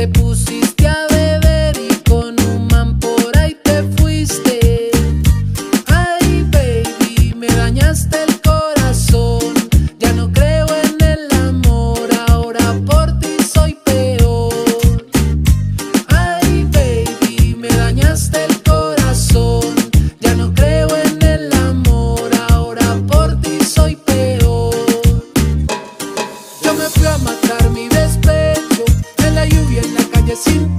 te puso esse